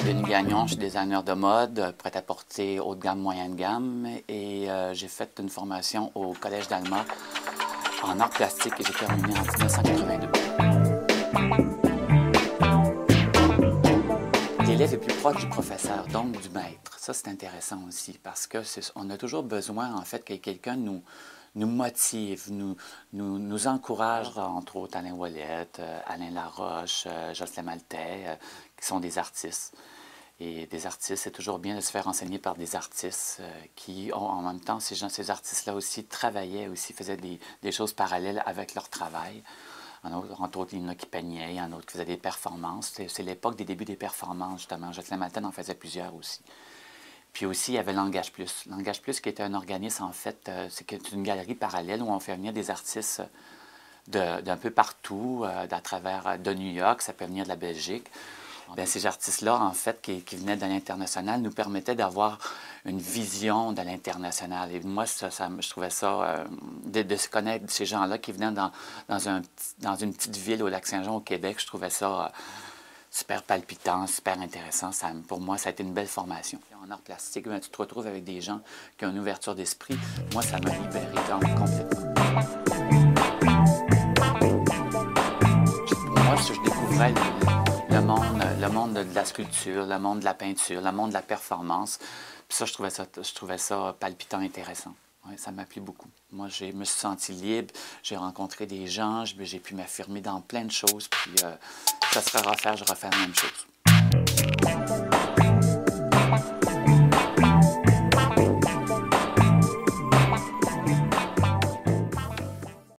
Gagnon, je suis designer de mode, prêt à porter haut de gamme, moyenne gamme. Et euh, j'ai fait une formation au Collège d'Alma en art plastique et j'ai terminé en 1982. L'élève est plus proche du professeur, donc du maître. Ça, c'est intéressant aussi parce qu'on a toujours besoin, en fait, que quelqu'un nous, nous motive, nous, nous, nous, encourage, entre autres Alain Ouellette, euh, Alain Laroche, euh, Jocelyn Maltais, euh, qui sont des artistes. Et des artistes, c'est toujours bien de se faire enseigner par des artistes qui ont en même temps, ces, gens, ces artistes-là aussi travaillaient aussi, faisaient des, des, choses parallèles avec leur travail. Entre autres, il y en qui peignaient, il y en a qui faisaient des performances. C'est l'époque des débuts des performances, justement. Jocelyn Maltais en faisait plusieurs aussi. Puis aussi, il y avait Langage Plus. Langage Plus, qui était un organisme, en fait, euh, c'est une galerie parallèle où on fait venir des artistes d'un peu partout, euh, à travers de New York, ça peut venir de la Belgique. Bien, ces artistes-là, en fait, qui, qui, venaient de l'international, nous permettaient d'avoir une vision de l'international. Et moi, ça, je trouvais ça, euh, de, se connaître ces gens-là qui venaient dans, dans, un, dans, une petite ville au Lac-Saint-Jean, au Québec, je trouvais ça super palpitant, super intéressant. Pour moi, ça a été une belle formation. En art plastique, ben, tu te retrouves avec des gens qui ont une ouverture d'esprit. Moi, ça m'a libéré complètement. Moi, je découvrais le, monde, de la sculpture, le monde de la peinture, le monde de la performance. Puis ça, je trouvais ça, je trouvais ça palpitant, intéressant. Ça m'a plu beaucoup. Moi, je me suis senti libre, j'ai rencontré des gens, j'ai pu m'affirmer dans plein de choses, puis euh, ça sera refaire, je refais la même chose.